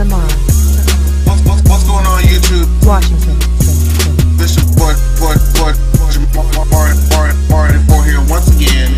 Jamar, What's, what's, what's going on YouTube? Washington. This is Marty, Marty, Marty, for here once again.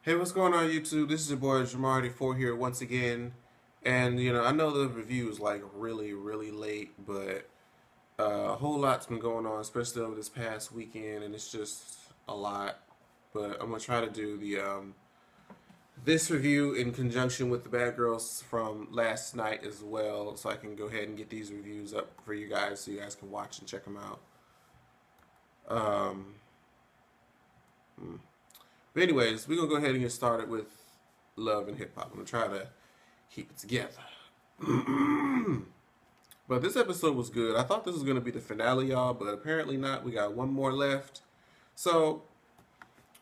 Hey, what's going on YouTube? This is your boy Jamar84 here once again. And, you know, I know the review is like really, really late, but uh, a whole lot's been going on, especially over this past weekend, and it's just a lot. But I'm going to try to do the um, this review in conjunction with the Bad Girls from last night as well, so I can go ahead and get these reviews up for you guys so you guys can watch and check them out. Um, hmm. But anyways, we're gonna go ahead and get started with love and hip hop. I'm gonna try to keep it together. but this episode was good. I thought this was gonna be the finale, y'all, but apparently not. We got one more left. So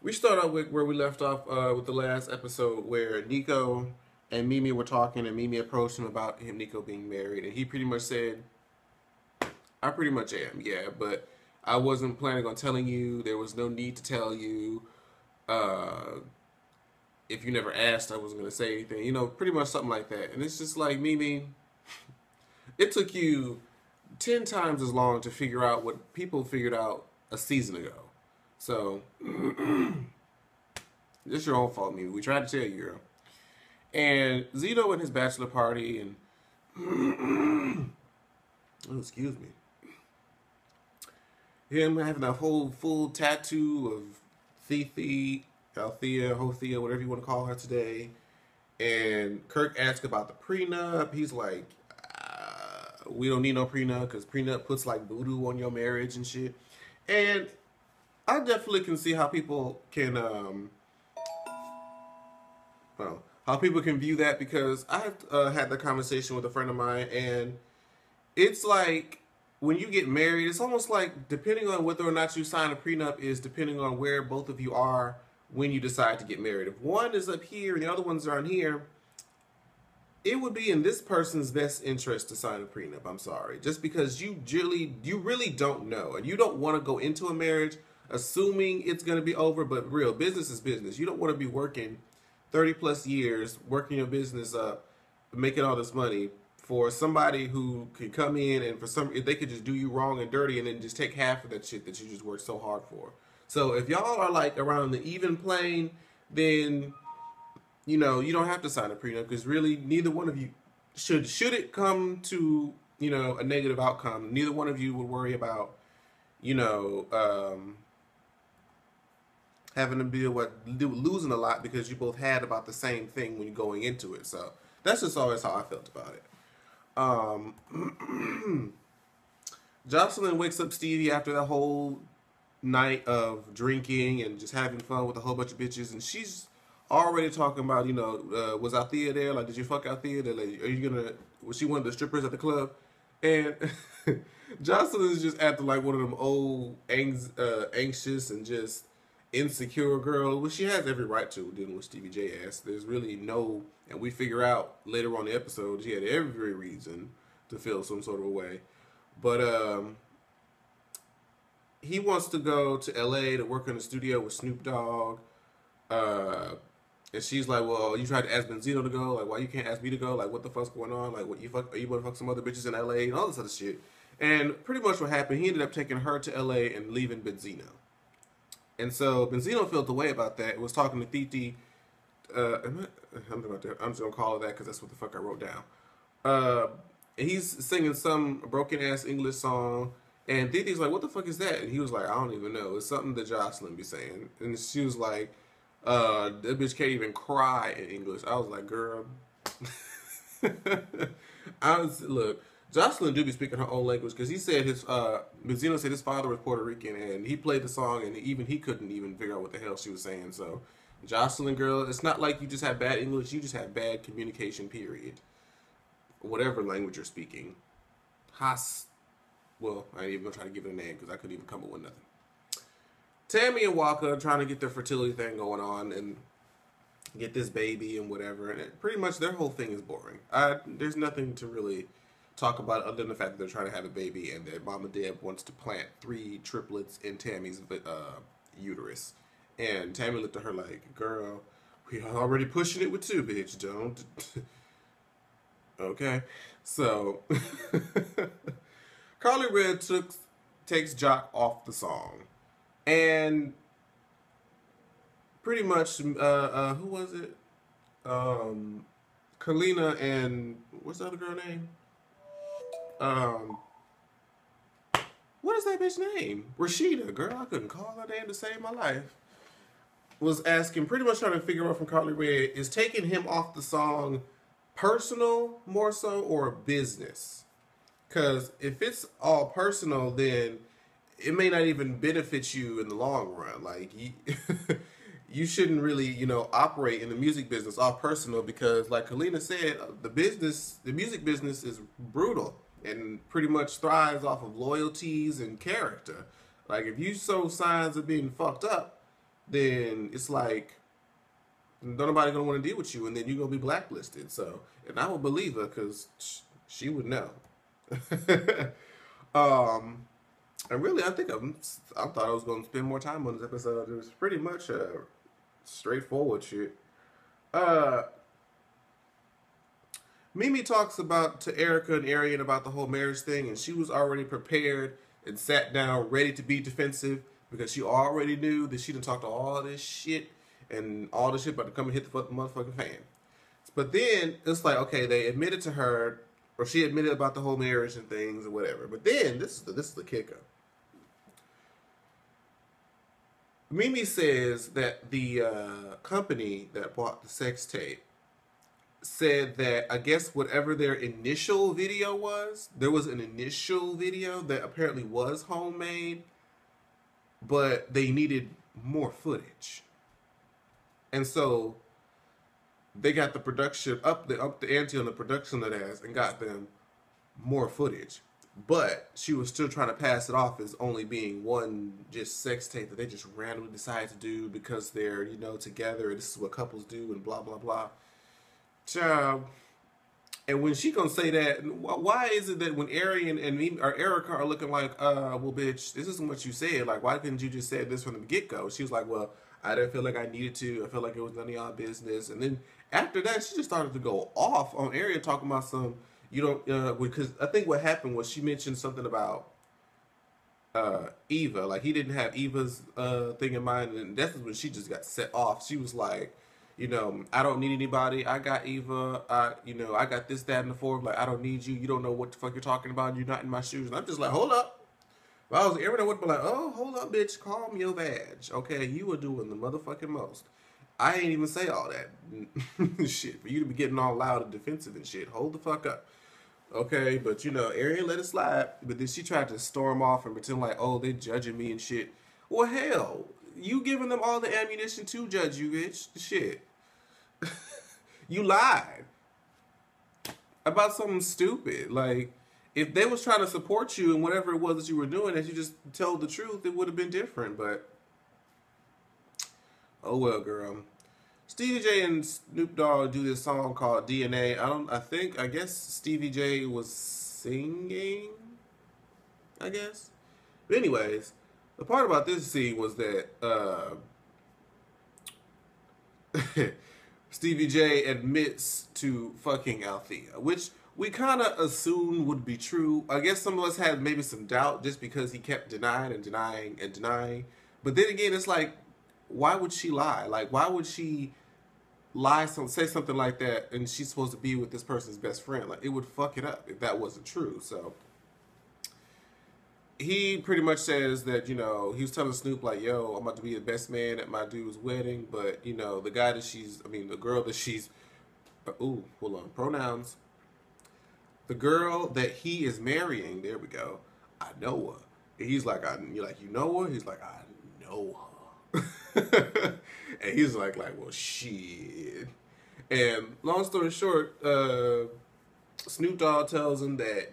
we start out with where we left off uh, with the last episode where Nikko and Mimi were talking and Mimi approached him about him Nikko being married and he pretty much said I pretty much am, yeah, but I wasn't planning on telling you. There was no need to tell you uh, if you never asked, I wasn't gonna say anything. You know, pretty much something like that. And it's just like Mimi. It took you ten times as long to figure out what people figured out a season ago. So it's your own fault, Mimi. We tried to tell you, girl. And Zito and his bachelor party and oh, excuse me. Him having a whole full tattoo of Fifi, Althea, Hothea, whatever you want to call her today. And Kirk asked about the prenup. He's like, uh, we don't need no prenup because prenup puts like voodoo on your marriage and shit. And I definitely can see how people can, um, well, how people can view that because I've uh, had the conversation with a friend of mine and it's like when you get married, it's almost like depending on whether or not you sign a prenup is depending on where both of you are when you decide to get married. If one is up here and the other one's down here, it would be in this person's best interest to sign a prenup. I'm sorry, just because you really, you really don't know, and you don't want to go into a marriage assuming it's going to be over. But real business is business. You don't want to be working 30 plus years, working your business up, making all this money for somebody who can come in and for some they could just do you wrong and dirty and then just take half of that shit that you just worked so hard for. So if y'all are like around the even plane, then you know you don't have to sign a prenup because really neither one of you should should it come to you know a negative outcome. Neither one of you would worry about you know um, having to deal with losing a lot because you both had about the same thing when you're going into it. So that's just always how I felt about it. Um, Joseline wakes up Stevie after that whole night of drinking and just having fun with a whole bunch of bitches, and she's already talking about, you know, uh, was Althea there? Like, did you fuck Althea? Like, are you gonna? Was she one of the strippers at the club? And Joseline is just acting like one of them old, ang- uh, anxious and just insecure girl, which she has every right to dealing with Stevie J ass. There's really no, and we figure out later on the episode she had every reason to feel some sort of a way, but um, he wants to go to L.A. to work in the studio with Snoop Dogg. Uh, and she's like, "Well, you tried to ask Benzino to go. Like, why you can't ask me to go? Like, what the fuck's going on? Like, what you fuck? Are you to fuck some other bitches in L.A. and all this other shit?" And pretty much what happened, he ended up taking her to L.A. and leaving Benzino. And so Benzino felt the way about that. Was talking to Titi. Uh, about to, I'm just gonna call it that because that's what the fuck I wrote down. Uh, he's singing some broken ass English song, and Titi's like, "What the fuck is that?" And he was like, "I don't even know. It's something that Joseline be saying." And she was like, "Uh, that bitch can't even cry in English." I was like, "Girl." I was look. Joseline do be speaking her own language because he said his uh Benzino said his father was Puerto Rican and he played the song and even he couldn't even figure out what the hell she was saying. So Joseline girl, it's not like you just have bad English, you just have bad communication, period. Whatever language you're speaking. Has well, I ain't even gonna try to give it a name because I couldn't even come up with nothing. Tammy and Waka trying to get their fertility thing going on and get this baby and whatever, and it, pretty much their whole thing is boring. I, there's nothing to really talk about other than the fact that they're trying to have a baby and that Mama Deb wants to plant three triplets in Tammy's uh, uterus. And Tammy looked at her like, girl, we are already pushing it with two, bitch. Don't. okay, so Karlie Redd took takes Joc off the song, and pretty much, uh, uh, who was it? Um, Kalenna and what's the other girl name? Um, what is that bitch name? Rasheeda, girl. I couldn't call her name to save my life. Was asking, pretty much trying to figure out from Karlie Redd is taking him off the song personal more so or business? Because if it's all personal, then it may not even benefit you in the long run. Like you, you shouldn't really, you know, operate in the music business all personal because, like Kalenna said, the business, the music business is brutal and pretty much thrives off of loyalties and character. Like if you show signs of being fucked up, then it's like nobody gonna want to deal with you, and then you're gonna be blacklisted. So, and I would believe her because she would know. um, and really, I think I'm, I thought I was gonna spend more time on this episode. It was pretty much a straightforward shit. Uh, Mimi talks about to Erica and Ariane about the whole marriage thing, and she was already prepared and sat down ready to be defensive because she already knew that she didn't talk to all this shit and all this shit about to come and hit the motherfucking fan. But then it's like, okay, they admitted to her, or she admitted about the whole marriage and things and whatever. But then this is the, this is the kicker. Mimi says that the uh, company that bought the sex tape said that I guess whatever their initial video was, there was an initial video that apparently was homemade, but they needed more footage. And so they got the production up the up the ante on the production of that and got them more footage. But she was still trying to pass it off as only being one just sex tape that they just randomly decided to do because they're, you know, together this is what couples do and blah blah blah. Child. And when she gonna say that, why is it that when Ariane and me or Erica are looking like, uh, well, bitch, this isn't what you said. Like, why couldn't you just say this from the get go? She was like, well, I didn't feel like I needed to. I felt like it was none of y'all business. And then after that, she just started to go off on Ariane talking about some, you don't, uh, because I think what happened was she mentioned something about uh, Eva. Like he didn't have Eva's uh, thing in mind, and that's when she just got set off. She was like you know, I don't need anybody. I got Eva. I, you know, I got this, that, and the fourth. Like, I don't need you. You don't know what the fuck you're talking about. You're not in my shoes. And I'm just like, hold up. If I was everyone would be like, oh, hold up, bitch. Calm your badge. Okay, you were doing the motherfucking most. I ain't even say all that shit for you to be getting all loud and defensive and shit. Hold the fuck up. Okay, but you know, Ariane let it slide. But then she tried to storm off and pretend like, oh, they're judging me and shit. Well, hell, you giving them all the ammunition to judge you, bitch. Shit. you lied about something stupid. Like, if they was trying to support you and whatever it was that you were doing, and you just told the truth, it would have been different. But oh well, girl. Stevie J and Snoop Dogg do this song called DNA. I don't. I think. I guess Stevie J was singing. I guess. But anyways, the part about this scene was that. uh Stevie J admits to fucking Althea, which we kind of assumed would be true. I guess some of us had maybe some doubt just because he kept denying and denying and denying. But then again, it's like, why would she lie? Like, why would she lie, some say something like that, and she's supposed to be with this person's best friend? Like, it would fuck it up if that wasn't true. So he pretty much says that you know he was telling Snoop like, "Yo, I'm about to be the best man at my dude's wedding," but you know the guy that she's, I mean the girl that she's, ooh, hold on, pronouns. The girl that he is marrying, there we go. I know her. And he's like, I, you're like, you know her? He's like, I know her. and he's like, like, well, shit. And long story short, uh, Snoop Dogg tells him that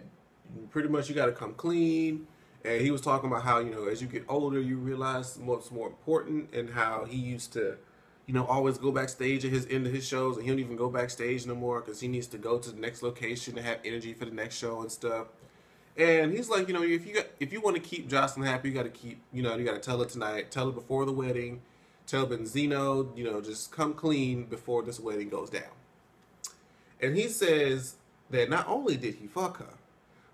pretty much you got to come clean and he was talking about how you know as you get older you realize what's more important and how he used to you know always go backstage at his end of his shows and he don't even go backstage no more because he needs to go to the next location to have energy for the next show and stuff and he's like you know if you got if you want to keep joseline happy you got to keep you know you got to tell her tonight tell her before the wedding tell Benzino, you know, just come clean before this wedding goes down. And he says that not only did he fuck her,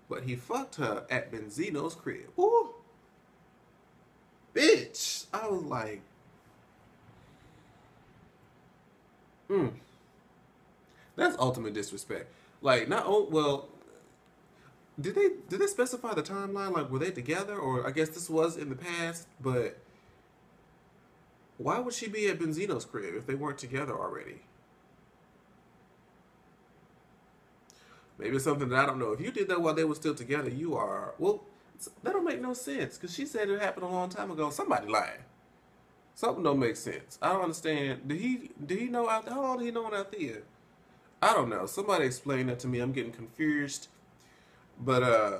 but he fucked her at Benzino's crib. Ooh. Bitch. I was like, mm. That's ultimate disrespect. Like, not oh well, did they did they specify the timeline? Like, were they together, or I guess this was in the past? But why would she be at Benzino's crib if they weren't together already? Maybe it's something that I don't know. If you did that while they were still together, you are well. That don't make no sense because she said it happened a long time ago. Somebody lying. Something don't make sense. I don't understand. Did he? Did he know out? How long did he know out there? I don't know. Somebody explain that to me. I'm getting confused. But uh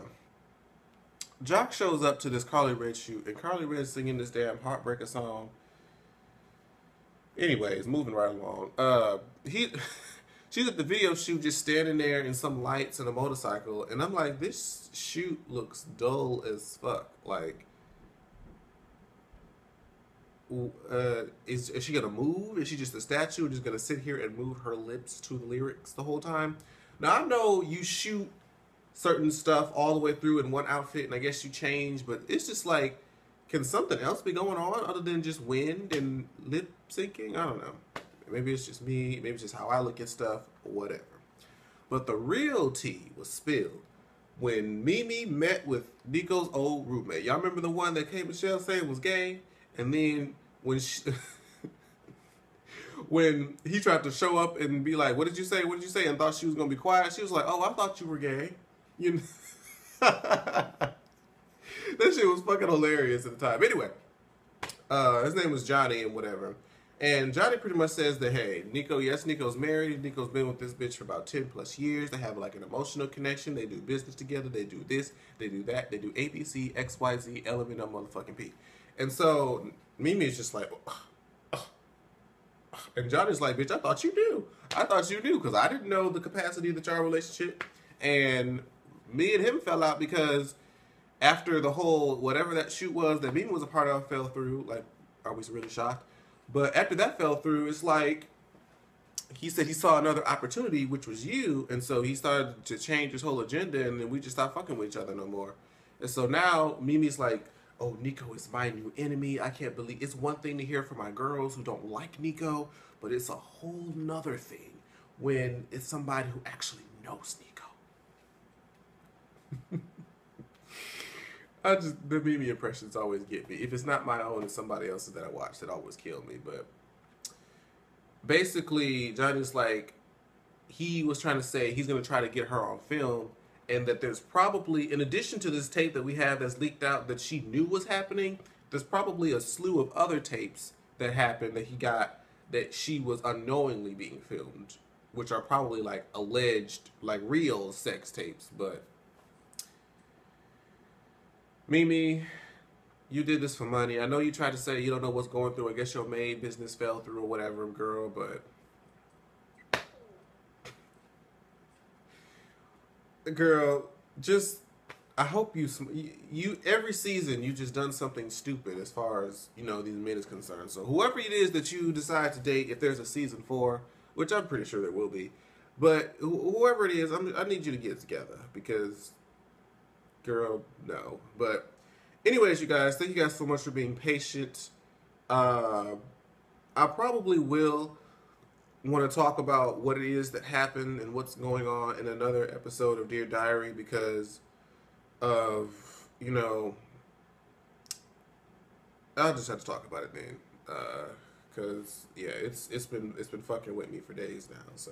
Joc shows up to this Karlie Redd shoot, and Karlie Redd singing this damn heartbreaker song. Anyways, moving right along. Uh, he, she's at the video shoot, just standing there in some lights and a motorcycle, and I'm like, this shoot looks dull as fuck. Like, uh, is, is she gonna move? Is she just a statue, just gonna sit here and move her lips to the lyrics the whole time? Now I know you shoot certain stuff all the way through in one outfit, and I guess you change. But it's just like, can something else be going on other than just wind and lip syncing? I don't know. Maybe it's just me. Maybe it's just how I look at stuff. Whatever. But the real tea was spilled when Mimi met with Nikko's old roommate. Y'all remember the one that K Michelle said was gay, and then when she. when he tried to show up and be like, "What did you say? What did you say?" and thought she was gonna be quiet, she was like, "Oh, I thought you were gay." You know, that shit was fucking hilarious at the time. Anyway, uh, his name was Johnny and whatever. And Johnny pretty much says that, hey, Nikko, yes, Nikko's married. Nikko's been with this bitch for about 10 plus years. They have like an emotional connection. They do business together. They do this. They do that. They do ABC, XYZ, element of motherfucking P. And so Mimi is just like, and Johnny's like, bitch, I thought you knew. I thought you knew because I didn't know the capacity of the child relationship. And me and him fell out because after the whole whatever that shoot was that Mimi was a part of fell through. Like, are we really shocked? But after that fell through, it's like he said he saw another opportunity, which was you, and so he started to change his whole agenda, and then we just stopped fucking with each other no more. And so now Mimi's like, "Oh, Nikko is my new enemy. I can't believe it's one thing to hear from my girls who don't like Nikko, but it's a whole nother thing when it's somebody who actually knows Nikko." I just the Mimi impressions always get me. If it's not my own, it's somebody else's that I watch that always kill me. But basically, Johnny's like he was trying to say he's gonna try to get her on film, and that there's probably in addition to this tape that we have that's leaked out that she knew was happening. There's probably a slew of other tapes that happened that he got that she was unknowingly being filmed, which are probably like alleged like real sex tapes, but Mimi, you did this for money. I know you tried to say you don't know what's going through. I guess your maid business fell through or whatever, girl, but girl, just I hope you you every season you just done something stupid as far as you know these men is concerned. So whoever it is that you decide to date, if there's a season four, which I'm pretty sure there will be, but whoever it is, I need you to get together because girl, no. But anyways, you guys, thank you guys so much for being patient. Uh, I probably will want to talk about what it is that happened and what's going on in another episode of Dear Diary because of, you know, I'll just have to talk about it then. Uh, Cause yeah, it's it's been it's been fucking with me for days now. So,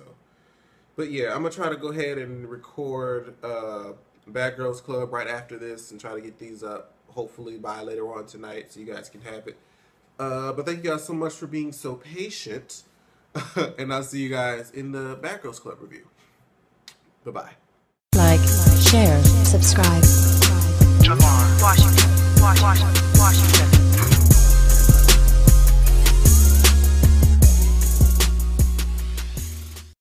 but yeah, I'm gonna try to go ahead and record uh, Bad Girls Club right after this and try to get these up hopefully by later on tonight so you guys can have it. Uh, but thank you guys so much for being so patient. and I'll see you guys in the Bad Girls Club review. Bye bye. Like, share, subscribe. Washington, Washington, Washington.